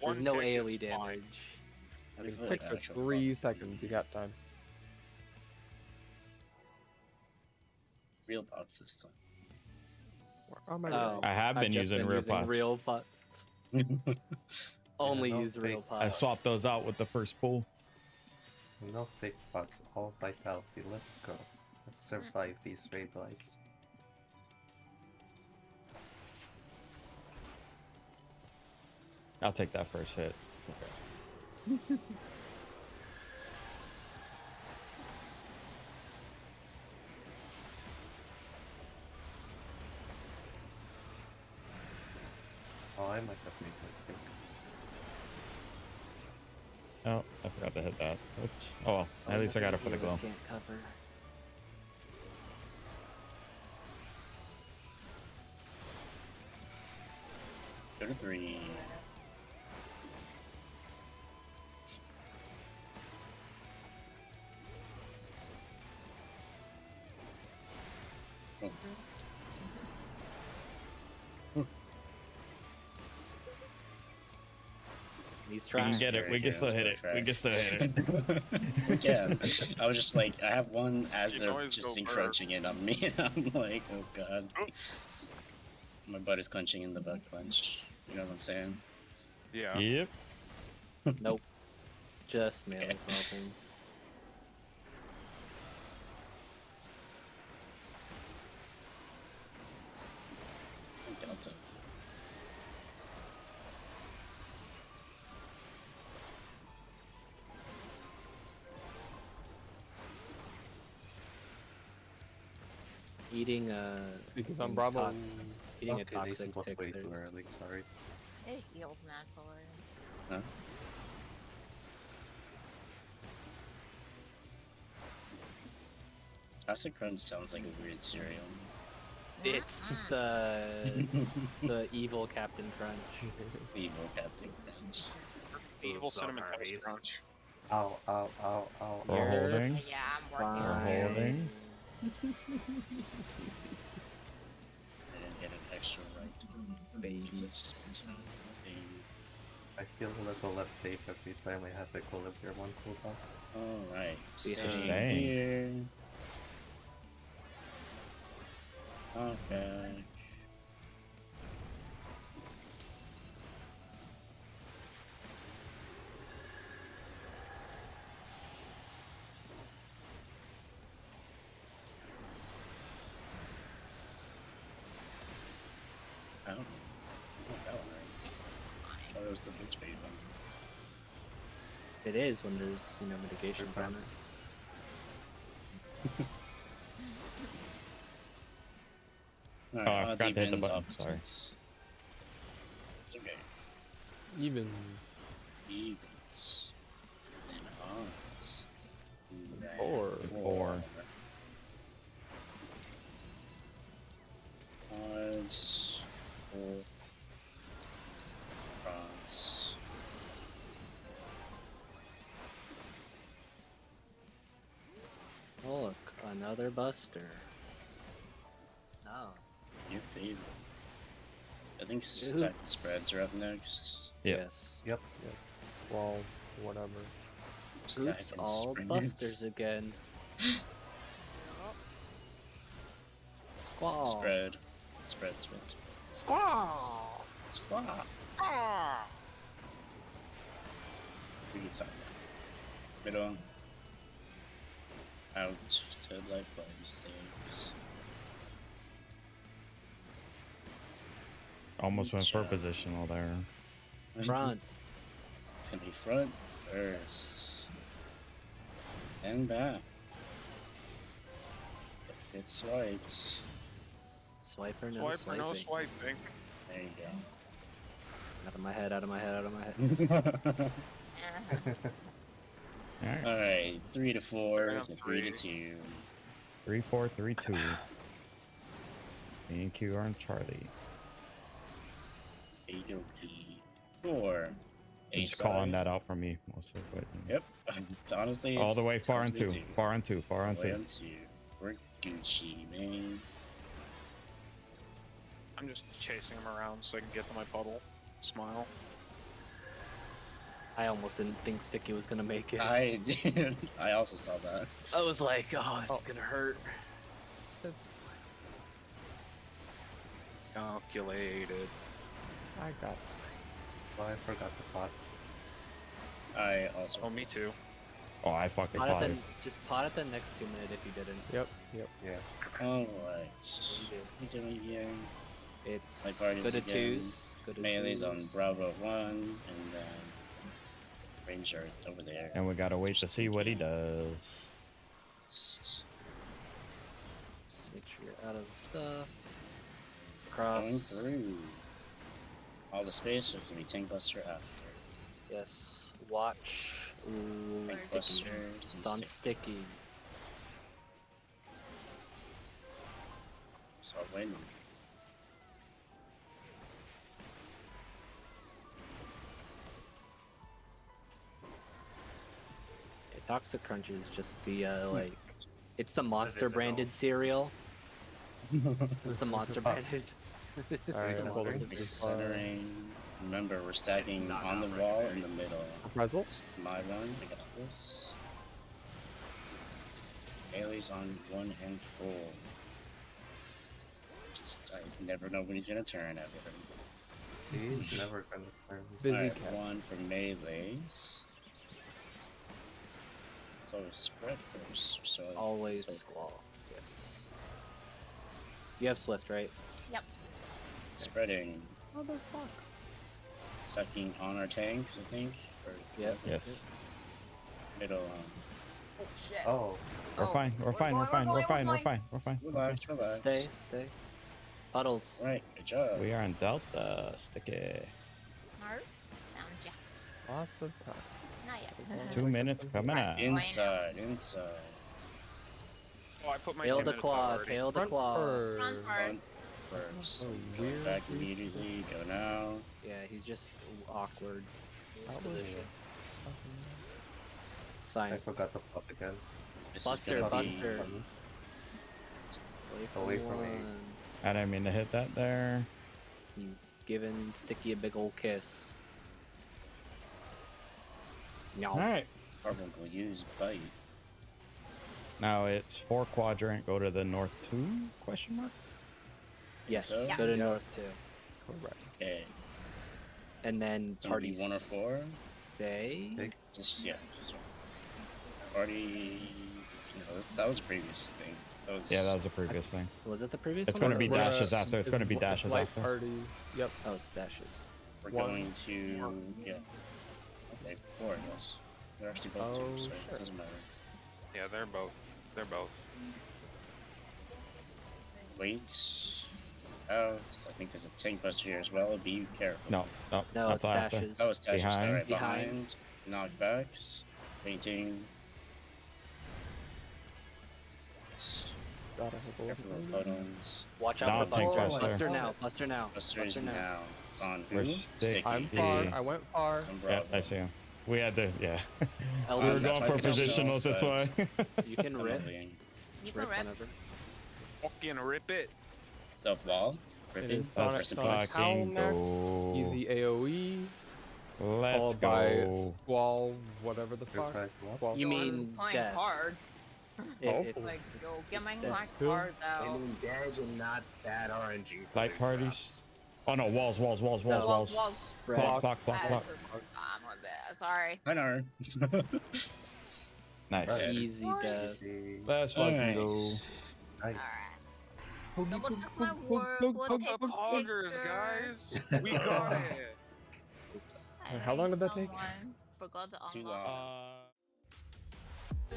There's no AoE damage. How do you feel Takes like for three plots? seconds. You got time. Real pot system. Where am I? Oh, I have I've been using been real using pots. real pots. Only no use real pots. I swapped those out with the first pool. No fake pots, all vitality. Let's go. Let's survive these raid lights. I'll take that first hit. Oh, I might have made a mistake. Oh, I forgot to hit that. Oops. Oh well, at least I got it for the glow. Can't He's We trying. can get it. We you can go, still hit it. what I We can still hit it. we can. I was just like, I have one as You they're just go encroaching in on me. I'm like, oh god. Oh. My butt is clenching in the butt clench. You know what I'm saying? Yeah. Yep. Nope. Just melee problems. Uh, eating a Because I'm Bravo. eating okay, a toxic Nathan was tick. way too early, sorry. It heals naturally. Huh? Toxic Crunch sounds like a weird cereal. It's the the evil Captain Crunch. Evil Captain Crunch. Evil Those cinnamon toast crunch. Ow, ow, ow, ow. We're ow. holding. Yeah, I'm working We're on it. holding. I didn't get an extra right. To go babies. I feel a little less safe every time I have equilibrium on cooldown. Alright. We Stay have- Staying. here. Okay. I don't know. Oh, that one right. Oh, that was the bitch bait one. It is when there's you know mitigations on it. Alright, Oh, I odds, forgot to hit the evens, button, sorry. opposites. It's okay. Evens. Evens. And odds. Right. Four. Four. Odds. Another Buster. No. Your favorite. I think stacked Oops. spreads are up next. Yep. Yes. Yep. Yep. Squall. Whatever. Oops, all spreads. Busters again. Squall. Spread. Spread, spread, spread. Squall. Squad. Ah! We get something. Middle. Ouch. To life by mistakes. Almost went for Good job. positional there. Front. It's gonna be front first. And back. Don't get swipes. Swiper, no Swipe or swiping. no swiping. There you go. Out of my head, out of my head, out of my head. Eh. Alright. Alright, three to four, Round to three to three. two. Three, four, three, two. Me and Q are on Charlie. Eight dokie. Four. He's calling that out for me most of it. Yep. Honestly, All it's- the way far on tells two. Far on two. Far on All the way two. on two. We're Gucci, man. I'm just chasing him around so I can get to my puddle. Smile. I almost didn't think Sticky was gonna make it. I did. I also saw that. I was like, oh, it's Oh. gonna hurt. That's, Calculated. I got. Well, I forgot the pot. I also. Oh, me too. Oh, I fucking Pot at potted. the, just pot at the next two minute if you didn't. Yep. Yep. Yeah. Alright. You did. What are we doing here? It's Like parties go to again. twos. Go to Melee's on. Bravo 1, and then Ranger over there. And we gotta wait to see what he does. Just make sure you're out of stuff. Going through. All the space, there's gonna be Tank Buster after. Yes. Watch. Ooh, Tank sticky. Buster. It's on sticky. So win. Yeah, Toxic Crunch is just the uh, like, it's the monster is it branded cereal. It's the monster branded. Alright, the I'm holding. Considering. Remember, we're stacking on the wall in the middle. Reprisal. It's my one. I got this. Bailey's on one and four. Just, I never know when he's gonna turn ever. He's never gonna turn. Busy Alright, cat. one for melees. So spread first. So Always so squall. Yes. You have Swift, right? Yep. spreading, Motherfucker. sucking on our tanks. I think. Or Yep. Yes. middle. Um, Oh shit. Oh, We're Oh, fine. We're we're fine. going, We're we're fine. We're fine. we're We're fine. We're fine. relax, relax. Stay, stay. Puddles. Right. Good job. We are in Delta. Sticky. Marv? Found ya. Lots of time. Not yet. Two minutes coming up. Inside, inside. Oh, I put my Tail two to claw, already. tail to Front claw. Front first. First. Oh, Go weird. back immediately. Go now. Yeah, he's just awkward in his position. It's fine. I forgot the pot again. This Buster, Buster. Away from, Away from me. I didn't mean to hit that there. He's giving Sticky a big old kiss. No. All right. Carbuncle use bite. Now it's four quadrant. Go to the north two? Question mark. Yes, So? go to north two. Correct. Okay. And then It's gonna be party one or four. stay. Big. Just yeah. Just. Party. No, that was a previous thing. That was, Yeah, that was the previous thing. Was it the previous It's gonna be dashes uh, after. It's gonna be dashes light after. parties. Yep. Oh, it's dashes. We're one. going to yeah. Okay, four of us. They're actually both Oh, two, so sure. it doesn't matter. Yeah, they're both. They're both. Wait. Oh, I think there's a tank buster here as well. Be careful. No, no, No, that's it's after. dashes. Oh, that was Tasha's Behind. Alright, Behind. behind. Knockbacks. Painting. God, I hope it Careful wasn't with raining. photos. Watch out No, for Buster. buster. Buster now. Buster now. Buster Buster is now. now. It's on who? We're sticky. I'm far. I went far. On Yeah, I see him. We had to, yeah. Elbow. we were going for positionals, that's why. You can rip. You can Rip rip. Fucking rip it. The wall. It Ripping. Sonic, Sonic Fucking go. Easy AOE. Let's followed by go. Squall, whatever the fuck. Squall. You mean playing death. cards. It- Oh, it's, Like, yo, it's- get my, it's death. my Cool. cards out. mean, dead and not bad RNG. for Light big parties. Drops. Oh no, walls, walls, walls, walls, No, walls. walls. Spread. Clock, clock, clock, Ah, clock. ah, my bad. Sorry. I know. Nice. Right. Easy death. Easy. Let's fucking Alright. go. Nice. Alright. Double check my work. We'll take Poggers, pictures. guys. We got it. Oops. I How long think did that take? someone Forgot to Too unlock. long. Uh,